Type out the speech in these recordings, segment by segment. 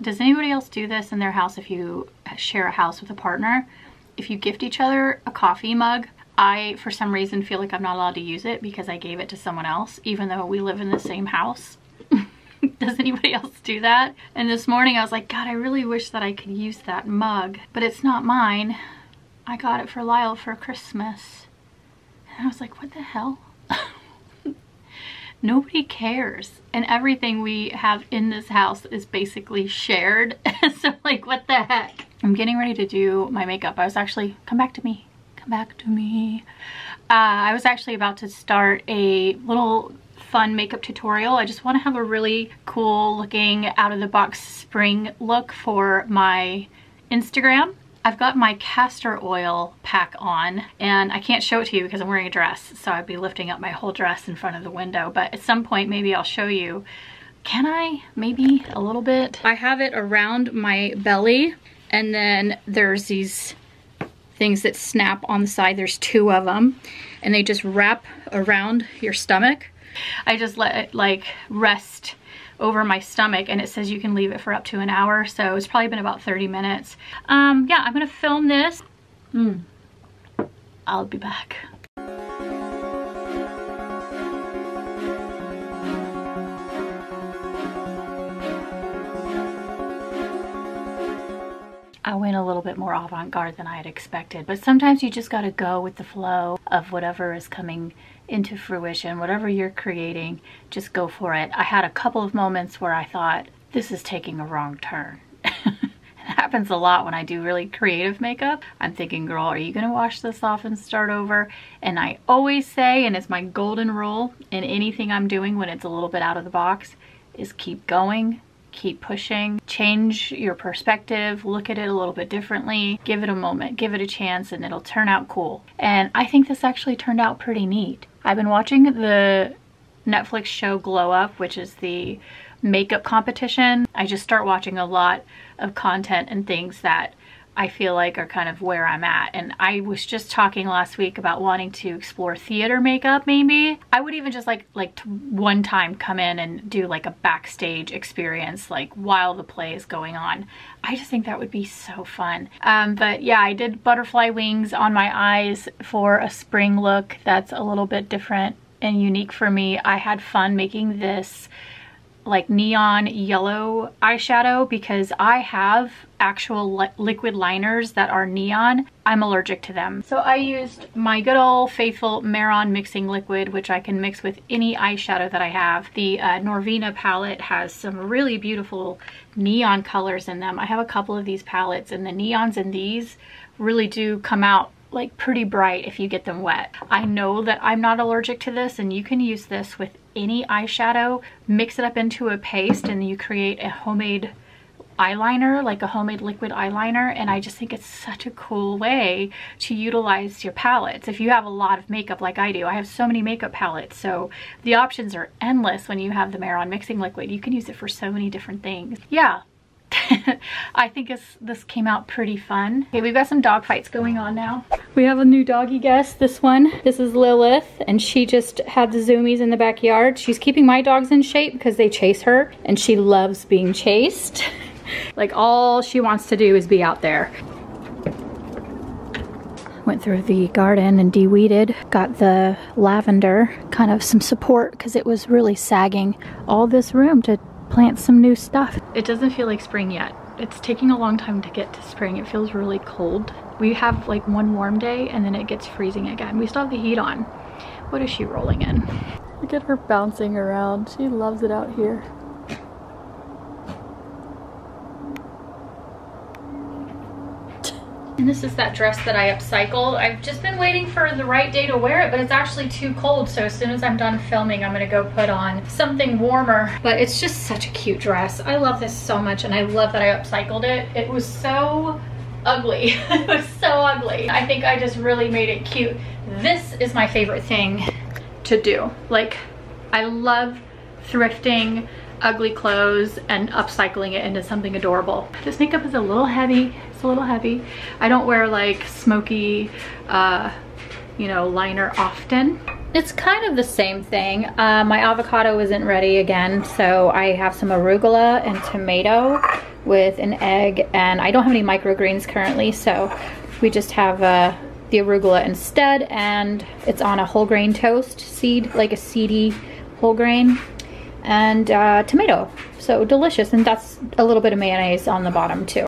does anybody else do this in their house if you share a house with a partner? If you gift each other a coffee mug, I, for some reason, feel like I'm not allowed to use it because I gave it to someone else, even though we live in the same house. Does anybody else do that? And this morning I was like, God, I really wish that I could use that mug, but it's not mine. I got it for Lyle for Christmas. And I was like, what the hell? Nobody cares. And everything we have in this house is basically shared. so like, what the heck? I'm getting ready to do my makeup. I was actually, come back to me, come back to me. Uh, I was actually about to start a little fun makeup tutorial. I just want to have a really cool looking out of the box spring look for my Instagram. I've got my castor oil pack on and I can't show it to you because I'm wearing a dress so I'd be lifting up my whole dress in front of the window. But at some point maybe I'll show you. Can I? Maybe a little bit? I have it around my belly and then there's these things that snap on the side. There's two of them and they just wrap around your stomach. I just let it like rest over my stomach and it says you can leave it for up to an hour. So it's probably been about 30 minutes. Um, yeah, I'm gonna film this. Mm. I'll be back. I went a little bit more avant-garde than I had expected, but sometimes you just gotta go with the flow of whatever is coming into fruition, whatever you're creating, just go for it. I had a couple of moments where I thought, this is taking a wrong turn. it happens a lot when I do really creative makeup. I'm thinking, girl, are you gonna wash this off and start over? And I always say, and it's my golden rule in anything I'm doing when it's a little bit out of the box, is keep going, keep pushing, change your perspective, look at it a little bit differently, give it a moment, give it a chance, and it'll turn out cool. And I think this actually turned out pretty neat. I've been watching the Netflix show Glow Up, which is the makeup competition. I just start watching a lot of content and things that I feel like are kind of where I'm at. And I was just talking last week about wanting to explore theater makeup maybe. I would even just like like one time come in and do like a backstage experience like while the play is going on. I just think that would be so fun. Um, but yeah, I did butterfly wings on my eyes for a spring look that's a little bit different and unique for me. I had fun making this like neon yellow eyeshadow because I have actual li liquid liners that are neon. I'm allergic to them. So I used my good old faithful Mehron mixing liquid, which I can mix with any eyeshadow that I have. The uh, Norvina palette has some really beautiful neon colors in them. I have a couple of these palettes and the neons in these really do come out like pretty bright if you get them wet. I know that I'm not allergic to this and you can use this with any eyeshadow, mix it up into a paste and you create a homemade eyeliner, like a homemade liquid eyeliner, and I just think it's such a cool way to utilize your palettes. If you have a lot of makeup like I do, I have so many makeup palettes, so the options are endless when you have the Mehron mixing liquid. You can use it for so many different things. Yeah, I think this came out pretty fun. Okay, we've got some dog fights going on now. We have a new doggy guest, this one. This is Lilith, and she just had the zoomies in the backyard. She's keeping my dogs in shape because they chase her, and she loves being chased. like all she wants to do is be out there. Went through the garden and de-weeded. Got the lavender, kind of some support because it was really sagging. All this room to plant some new stuff. It doesn't feel like spring yet. It's taking a long time to get to spring. It feels really cold. We have like one warm day and then it gets freezing again. We still have the heat on. What is she rolling in? Look at her bouncing around. She loves it out here. And this is that dress that I upcycled. I've just been waiting for the right day to wear it, but it's actually too cold. So as soon as I'm done filming, I'm gonna go put on something warmer. But it's just such a cute dress. I love this so much and I love that I upcycled it. It was so ugly. it was so ugly. I think I just really made it cute. This is my favorite thing to do. Like, I love thrifting ugly clothes and upcycling it into something adorable. This makeup is a little heavy. It's a little heavy. I don't wear like smoky, uh, you know, liner often. It's kind of the same thing. Uh, my avocado isn't ready again, so I have some arugula and tomato with an egg and I don't have any microgreens currently so we just have uh, the arugula instead and it's on a whole grain toast seed like a seedy whole grain and uh, tomato. So delicious and that's a little bit of mayonnaise on the bottom too.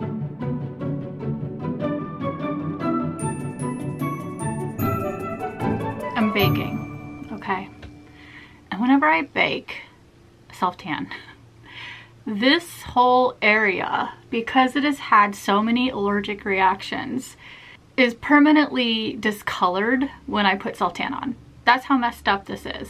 I'm baking okay? And whenever I bake self tan this whole area, because it has had so many allergic reactions, is permanently discolored when I put self-tan on. That's how messed up this is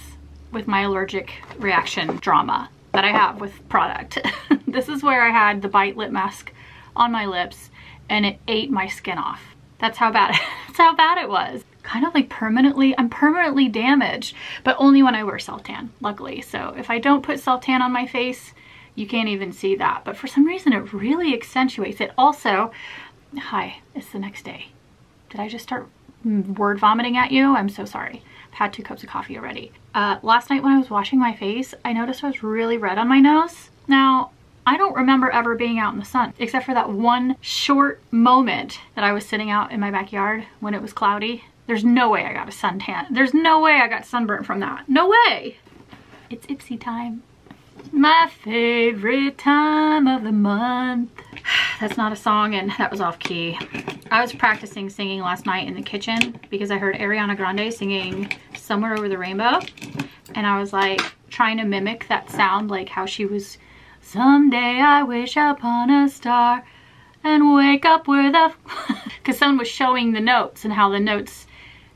with my allergic reaction drama that I have with product. this is where I had the bite lip mask on my lips and it ate my skin off. That's how bad, that's how bad it was. Kind of like permanently, I'm permanently damaged, but only when I wear Seltan, luckily. So if I don't put Seltan on my face, you can't even see that. But for some reason, it really accentuates it. Also, hi, it's the next day. Did I just start word vomiting at you? I'm so sorry. Had two cups of coffee already. Uh, last night when I was washing my face, I noticed I was really red on my nose. Now, I don't remember ever being out in the sun, except for that one short moment that I was sitting out in my backyard when it was cloudy. There's no way I got a suntan. There's no way I got sunburnt from that. No way. It's Ipsy time. My favorite time of the month. That's not a song and that was off key. I was practicing singing last night in the kitchen because I heard Ariana Grande singing Somewhere Over the Rainbow. And I was like trying to mimic that sound like how she was Someday I wish upon a star and wake up with a... Because someone was showing the notes and how the notes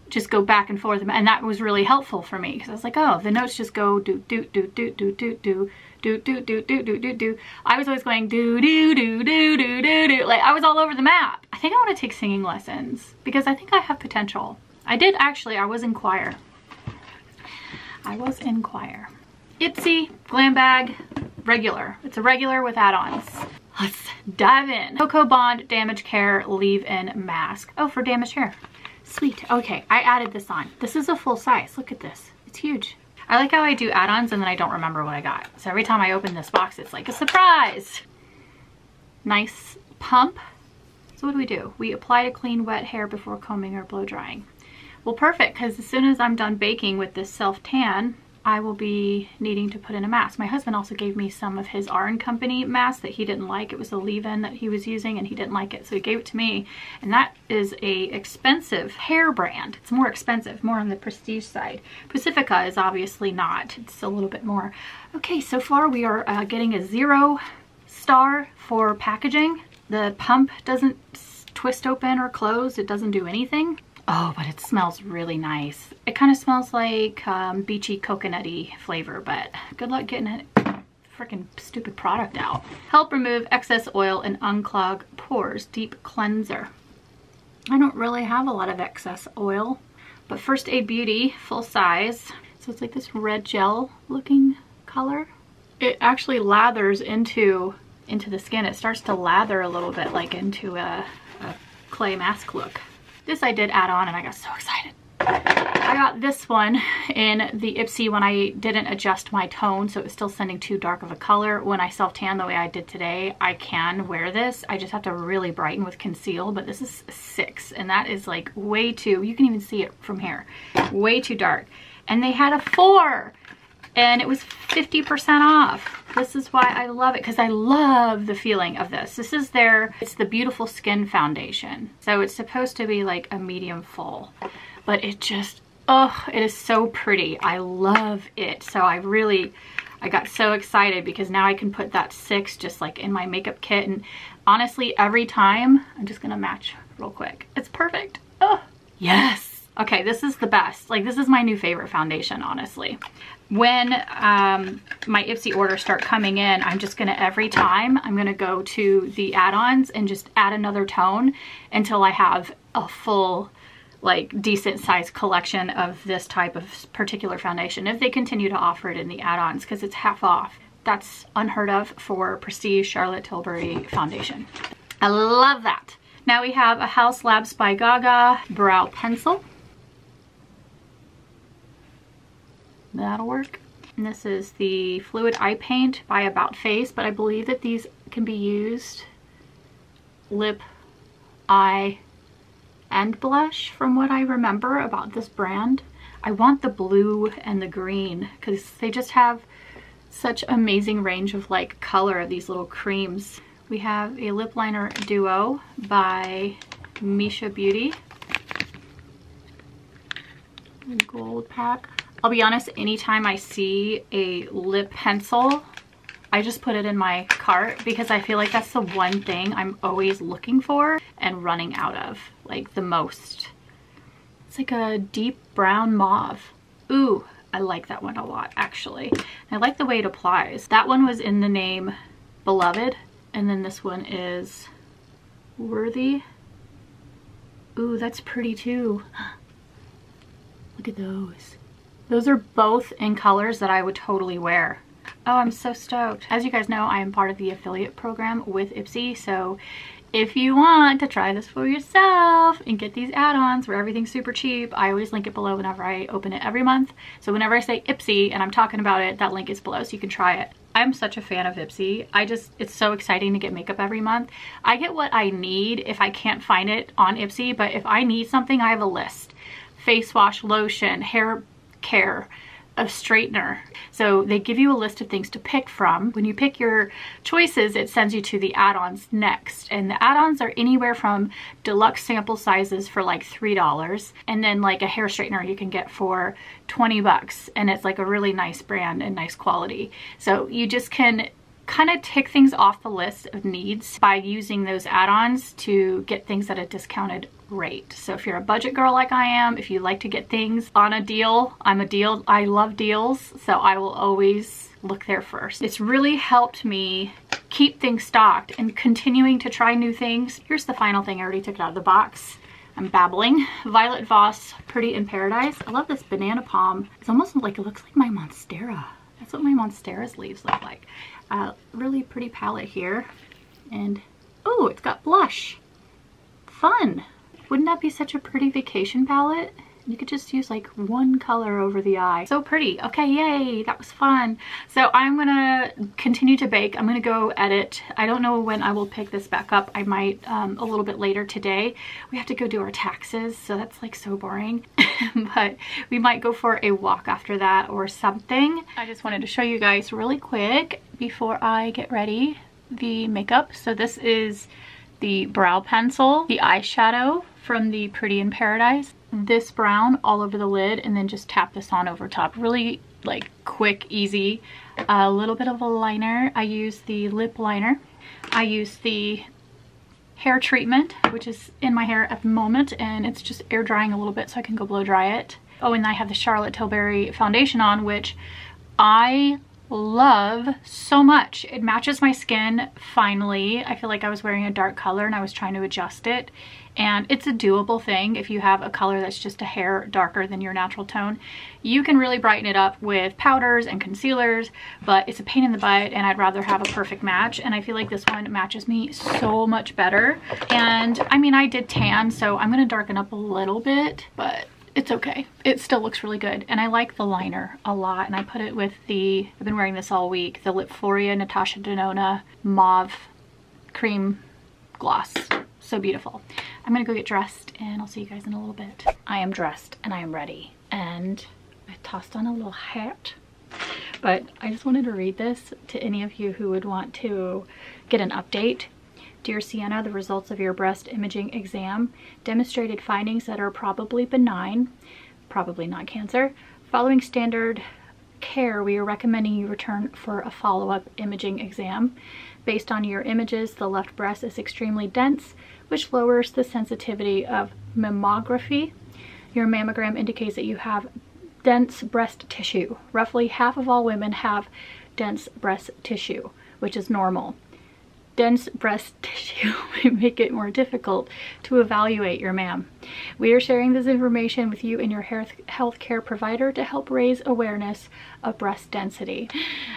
just go back and forth and that was really helpful for me because I was like oh the notes just go do do do do do do do do do do do do do do I was always going do do do do do do do like I was all over the map I think I want to take singing lessons because I think I have potential I did actually I was in choir I was in choir Ipsy glam bag regular it's a regular with add-ons let's dive in Cocoa Bond Damage Care Leave-In Mask oh for damaged hair Sweet. Okay, I added this on. This is a full size. Look at this. It's huge. I like how I do add-ons and then I don't remember what I got. So every time I open this box, it's like a surprise. Nice pump. So what do we do? We apply to clean wet hair before combing or blow drying. Well, perfect, because as soon as I'm done baking with this self-tan, I will be needing to put in a mask. My husband also gave me some of his R & Company mask that he didn't like. It was a leave-in that he was using and he didn't like it, so he gave it to me. And that is a expensive hair brand. It's more expensive, more on the prestige side. Pacifica is obviously not. It's a little bit more. Okay, so far we are uh, getting a zero star for packaging. The pump doesn't twist open or close. It doesn't do anything. Oh, but it smells really nice. It kind of smells like um, beachy coconutty flavor, but good luck getting it freaking stupid product out. Help remove excess oil and unclog pores. Deep cleanser. I don't really have a lot of excess oil, but First Aid Beauty, full size. So it's like this red gel looking color. It actually lathers into, into the skin. It starts to lather a little bit like into a, a clay mask look. This I did add on and I got so excited. I got this one in the Ipsy when I didn't adjust my tone, so it was still sending too dark of a color. When I self-tan the way I did today, I can wear this. I just have to really brighten with conceal, but this is six, and that is like way too, you can even see it from here, way too dark. And they had a four and it was 50% off. This is why I love it because I love the feeling of this. This is their, it's the Beautiful Skin Foundation. So it's supposed to be like a medium full, but it just, oh, it is so pretty. I love it. So I really, I got so excited because now I can put that six just like in my makeup kit. And honestly, every time, I'm just gonna match real quick. It's perfect. Oh, yes. Okay, this is the best. Like, this is my new favorite foundation, honestly when um, my Ipsy orders start coming in, I'm just gonna, every time, I'm gonna go to the add-ons and just add another tone until I have a full, like, decent sized collection of this type of particular foundation. If they continue to offer it in the add-ons, because it's half off. That's unheard of for Prestige Charlotte Tilbury foundation. I love that. Now we have a Haus Labs by Gaga brow pencil. That'll work. And this is the Fluid Eye Paint by About Face, but I believe that these can be used lip, eye, and blush from what I remember about this brand. I want the blue and the green because they just have such amazing range of like color of these little creams. We have a lip liner duo by Misha Beauty. Gold pack. I'll be honest, anytime I see a lip pencil, I just put it in my cart because I feel like that's the one thing I'm always looking for and running out of, like the most. It's like a deep brown mauve. Ooh, I like that one a lot actually. I like the way it applies. That one was in the name Beloved and then this one is Worthy. Ooh, that's pretty too. Look at those. Those are both in colors that I would totally wear. Oh, I'm so stoked. As you guys know, I am part of the affiliate program with Ipsy, so if you want to try this for yourself and get these add-ons where everything's super cheap, I always link it below whenever I open it every month. So whenever I say Ipsy and I'm talking about it, that link is below so you can try it. I'm such a fan of Ipsy. I just, it's so exciting to get makeup every month. I get what I need if I can't find it on Ipsy, but if I need something, I have a list. Face wash, lotion, hair care, a straightener. So they give you a list of things to pick from. When you pick your choices, it sends you to the add-ons next. And the add-ons are anywhere from deluxe sample sizes for like $3 and then like a hair straightener you can get for 20 bucks. And it's like a really nice brand and nice quality. So you just can kind of tick things off the list of needs by using those add-ons to get things at a discounted rate. So if you're a budget girl like I am, if you like to get things on a deal, I'm a deal, I love deals, so I will always look there first. It's really helped me keep things stocked and continuing to try new things. Here's the final thing, I already took it out of the box. I'm babbling. Violet Voss, Pretty in Paradise. I love this banana palm. It's almost like, it looks like my Monstera. That's what my Monstera's leaves look like. Uh, really pretty palette here. And, oh, it's got blush. Fun. Wouldn't that be such a pretty vacation palette? You could just use like one color over the eye. So pretty. Okay, yay, that was fun. So I'm gonna continue to bake. I'm gonna go edit. I don't know when I will pick this back up. I might um, a little bit later today. We have to go do our taxes, so that's like so boring. but we might go for a walk after that or something. I just wanted to show you guys really quick before I get ready the makeup. So this is the brow pencil, the eyeshadow from the Pretty in Paradise. This brown all over the lid and then just tap this on over top. Really like quick, easy. A little bit of a liner. I use the lip liner. I use the hair treatment, which is in my hair at the moment, and it's just air drying a little bit so I can go blow dry it. Oh, and I have the Charlotte Tilbury foundation on, which I love so much. It matches my skin finally. I feel like I was wearing a dark color and I was trying to adjust it. And it's a doable thing if you have a color that's just a hair darker than your natural tone. You can really brighten it up with powders and concealers, but it's a pain in the butt and I'd rather have a perfect match. And I feel like this one matches me so much better. And I mean, I did tan, so I'm gonna darken up a little bit, but it's okay. It still looks really good. And I like the liner a lot. And I put it with the, I've been wearing this all week, the Lipforia Natasha Denona Mauve Cream Gloss. So beautiful. I'm gonna go get dressed and I'll see you guys in a little bit. I am dressed and I am ready. And I tossed on a little hat. But I just wanted to read this to any of you who would want to get an update Dear Seanna, the results of your breast imaging exam demonstrated findings that are probably benign, probably not cancer. Following standard care, we are recommending you return for a follow-up imaging exam. Based on your images, the left breast is extremely dense, which lowers the sensitivity of mammography. Your mammogram indicates that you have dense breast tissue. Roughly half of all women have dense breast tissue, which is normal dense breast tissue may make it more difficult to evaluate your mam. We are sharing this information with you and your health care provider to help raise awareness of breast density.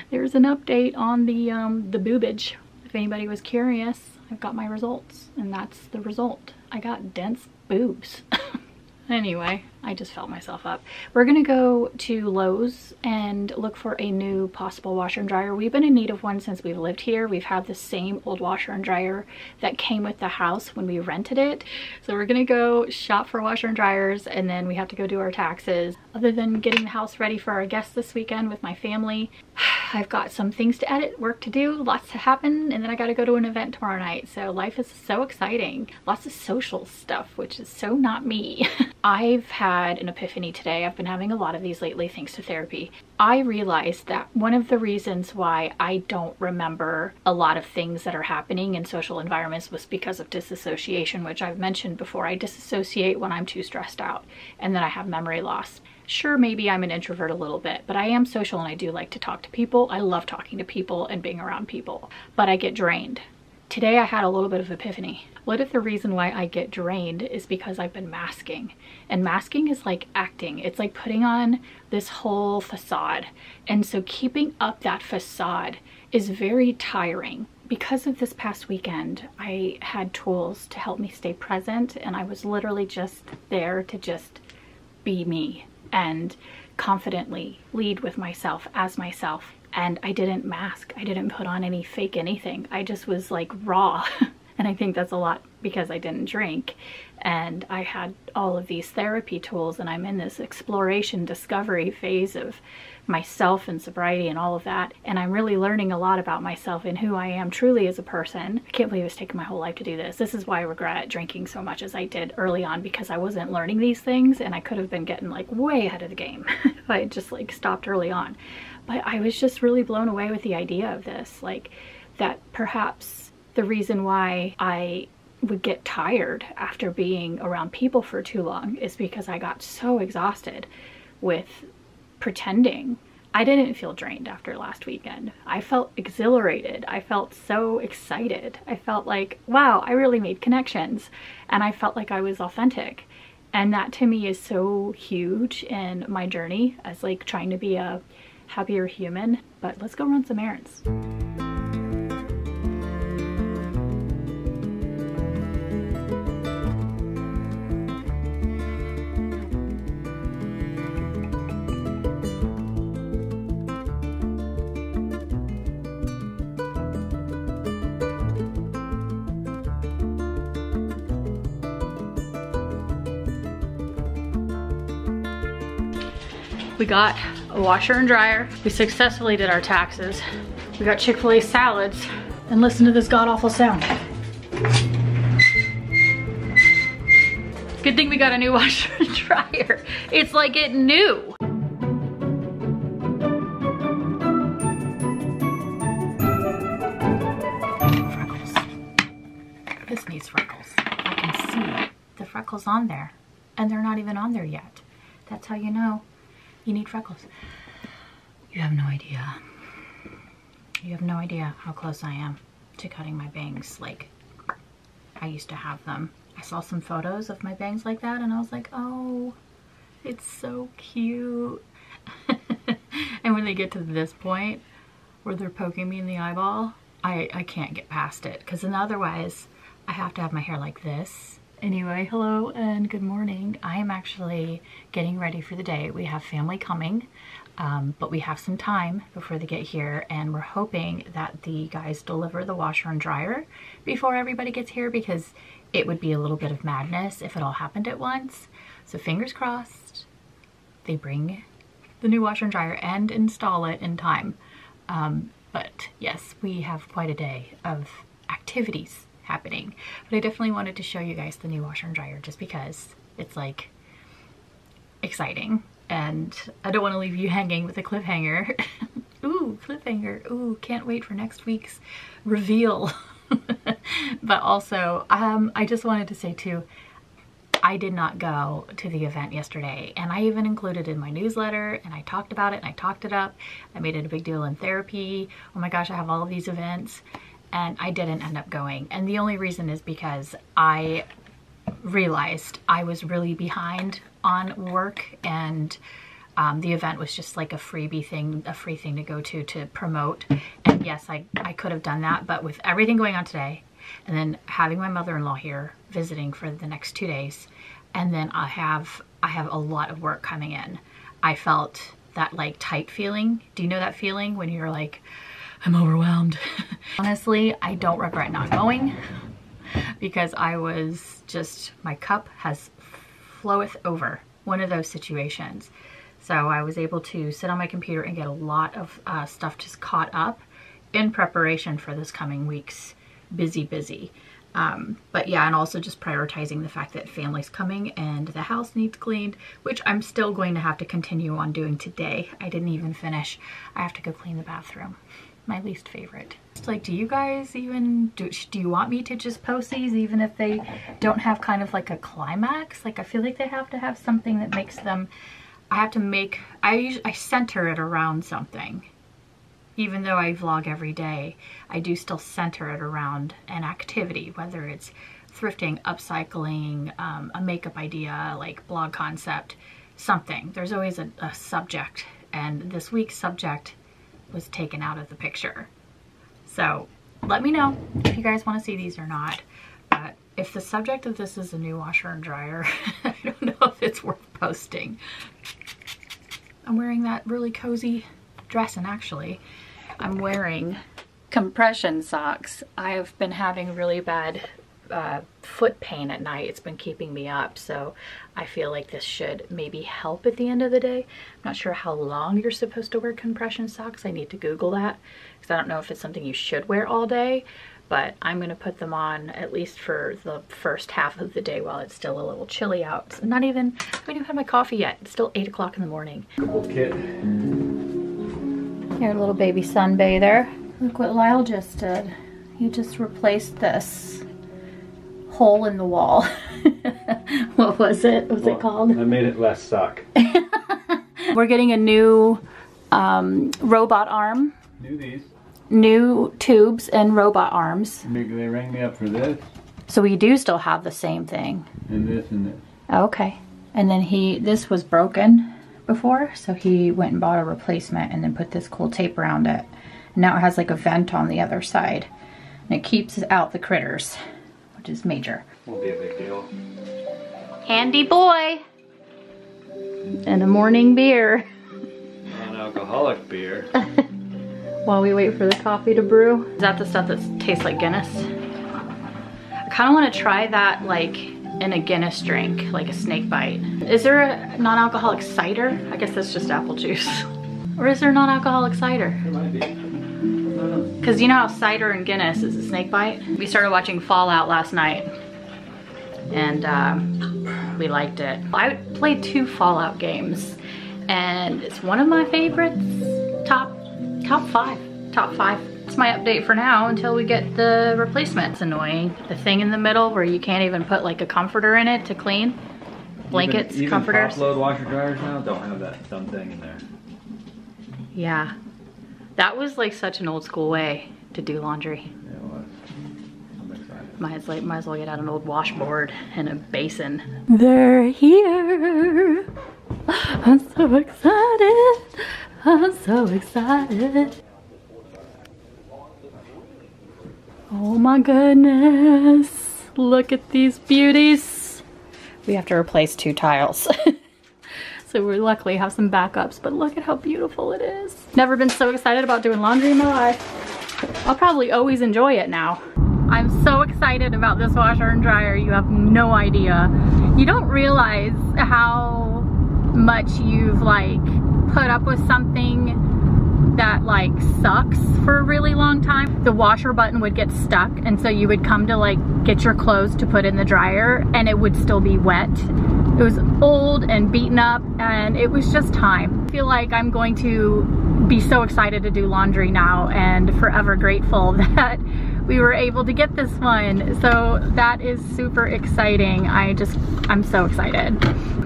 There's an update on the, um, the boobage. If anybody was curious, I've got my results and that's the result. I got dense boobs. anyway, I just felt myself up. We're gonna go to Lowe's and look for a new possible washer and dryer. We've been in need of one since we've lived here. We've had the same old washer and dryer that came with the house when we rented it. So we're gonna go shop for washer and dryers and then we have to go do our taxes. Other than getting the house ready for our guests this weekend with my family, I've got some things to edit, work to do, lots to happen, and then I gotta go to an event tomorrow night. So life is so exciting. Lots of social stuff, which is so not me. I've had an epiphany today. I've been having a lot of these lately thanks to therapy. I realized that one of the reasons why I don't remember a lot of things that are happening in social environments was because of disassociation, which I've mentioned before. I disassociate when I'm too stressed out and then I have memory loss. Sure, maybe I'm an introvert a little bit, but I am social and I do like to talk to people. I love talking to people and being around people, but I get drained. Today I had a little bit of epiphany. What if the reason why I get drained is because I've been masking? And masking is like acting. It's like putting on this whole facade. And so keeping up that facade is very tiring. Because of this past weekend, I had tools to help me stay present and I was literally just there to just be me and confidently lead with myself as myself and I didn't mask. I didn't put on any fake anything. I just was like raw. and I think that's a lot because I didn't drink. And I had all of these therapy tools and I'm in this exploration discovery phase of myself and sobriety and all of that. And I'm really learning a lot about myself and who I am truly as a person. I can't believe it's taken my whole life to do this. This is why I regret drinking so much as I did early on because I wasn't learning these things and I could have been getting like way ahead of the game if I had just like stopped early on. But I was just really blown away with the idea of this, like that perhaps the reason why I would get tired after being around people for too long is because I got so exhausted with pretending. I didn't feel drained after last weekend. I felt exhilarated. I felt so excited. I felt like, wow, I really made connections. And I felt like I was authentic. And that to me is so huge in my journey as like trying to be a happier human. But let's go run some errands. We got a washer and dryer. We successfully did our taxes. We got Chick-fil-A salads and listen to this god-awful sound. Good thing we got a new washer and dryer. It's like it new. This needs freckles. I can see the freckles on there and they're not even on there yet. That's how you know you need freckles. You have no idea. You have no idea how close I am to cutting my bangs like I used to have them. I saw some photos of my bangs like that and I was like, oh, it's so cute. and when they get to this point where they're poking me in the eyeball, I, I can't get past it because then otherwise I have to have my hair like this Anyway, hello and good morning. I am actually getting ready for the day. We have family coming, um, but we have some time before they get here and we're hoping that the guys deliver the washer and dryer before everybody gets here because it would be a little bit of madness if it all happened at once. So fingers crossed, they bring the new washer and dryer and install it in time. Um, but yes, we have quite a day of activities happening. But I definitely wanted to show you guys the new washer and dryer just because it's like exciting and I don't want to leave you hanging with a cliffhanger. Ooh, cliffhanger. Ooh, can't wait for next week's reveal. but also, um, I just wanted to say too, I did not go to the event yesterday and I even included in my newsletter and I talked about it and I talked it up. I made it a big deal in therapy. Oh my gosh, I have all of these events and I didn't end up going. And the only reason is because I realized I was really behind on work and um, the event was just like a freebie thing, a free thing to go to to promote. And yes, I, I could have done that, but with everything going on today and then having my mother-in-law here visiting for the next two days, and then I have I I have a lot of work coming in. I felt that like tight feeling. Do you know that feeling when you're like, I'm overwhelmed? Honestly, I don't regret not going because I was just, my cup has floweth over. One of those situations. So I was able to sit on my computer and get a lot of uh, stuff just caught up in preparation for this coming week's busy, busy. Um, but yeah, and also just prioritizing the fact that family's coming and the house needs cleaned, which I'm still going to have to continue on doing today. I didn't even finish. I have to go clean the bathroom. My least favorite. It's like, do you guys even, do, do you want me to just post these even if they don't have kind of like a climax? Like I feel like they have to have something that makes them, I have to make, I, usually, I center it around something even though I vlog every day, I do still center it around an activity, whether it's thrifting, upcycling, um, a makeup idea, like blog concept, something. There's always a, a subject, and this week's subject was taken out of the picture. So let me know if you guys want to see these or not. But if the subject of this is a new washer and dryer, I don't know if it's worth posting. I'm wearing that really cozy dress and actually I'm wearing compression socks. I've been having really bad uh, foot pain at night. It's been keeping me up, so I feel like this should maybe help at the end of the day. I'm not sure how long you're supposed to wear compression socks. I need to Google that because I don't know if it's something you should wear all day, but I'm going to put them on at least for the first half of the day while it's still a little chilly out. not even, I haven't even had my coffee yet. It's still 8 o'clock in the morning. Old kid. Your little baby sunbather. Look what Lyle just did. He just replaced this hole in the wall. what was it? What's well, it called? I made it less suck. We're getting a new um, robot arm. New these. New tubes and robot arms. They rang me up for this. So we do still have the same thing. And this and this. Okay. And then he, this was broken before, so he went and bought a replacement and then put this cool tape around it. And now it has like a vent on the other side. And it keeps out the critters, which is major. Won't be a big deal. Handy boy! And a morning beer. Non-alcoholic beer. While we wait for the coffee to brew. Is that the stuff that tastes like Guinness? I kind of want to try that like in a Guinness drink, like a snake bite. Is there a non-alcoholic cider? I guess that's just apple juice. or is there non-alcoholic cider? There might be. Because you know how cider and Guinness is a snake bite? We started watching Fallout last night and uh, we liked it. I played two Fallout games and it's one of my favorites. Top, top five, top five that's my update for now until we get the replacement. It's annoying. The thing in the middle where you can't even put like a comforter in it to clean. Blankets, even, even comforters. Top load washer dryers now don't have that dumb thing in there. Yeah. That was like such an old school way to do laundry. Yeah, it was. I'm excited. Might as, like, might as well get out an old washboard and a basin. They're here. I'm so excited. I'm so excited. Oh my goodness. Look at these beauties. We have to replace two tiles. so we luckily have some backups, but look at how beautiful it is. Never been so excited about doing laundry in my life. I'll probably always enjoy it now. I'm so excited about this washer and dryer. You have no idea. You don't realize how much you've like put up with something that like sucks for a really long time, the washer button would get stuck and so you would come to like get your clothes to put in the dryer and it would still be wet. It was old and beaten up and it was just time. I feel like I'm going to be so excited to do laundry now and forever grateful that we were able to get this one. So that is super exciting. I just, I'm so excited.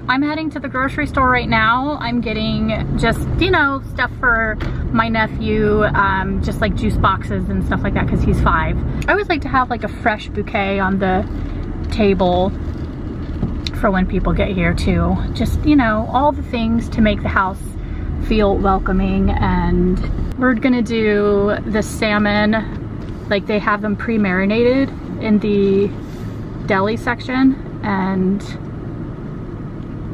I'm heading to the grocery store right now. I'm getting just, you know, stuff for my nephew, um, just like juice boxes and stuff like that because he's five. I always like to have like a fresh bouquet on the table for when people get here too. Just, you know, all the things to make the house feel welcoming and we're gonna do the salmon, like they have them pre-marinated in the deli section and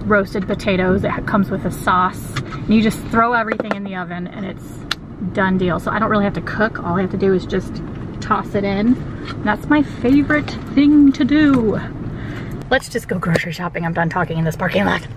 roasted potatoes. It comes with a sauce. And you just throw everything in the oven and it's done deal. So I don't really have to cook. All I have to do is just toss it in. That's my favorite thing to do. Let's just go grocery shopping. I'm done talking in this parking lot.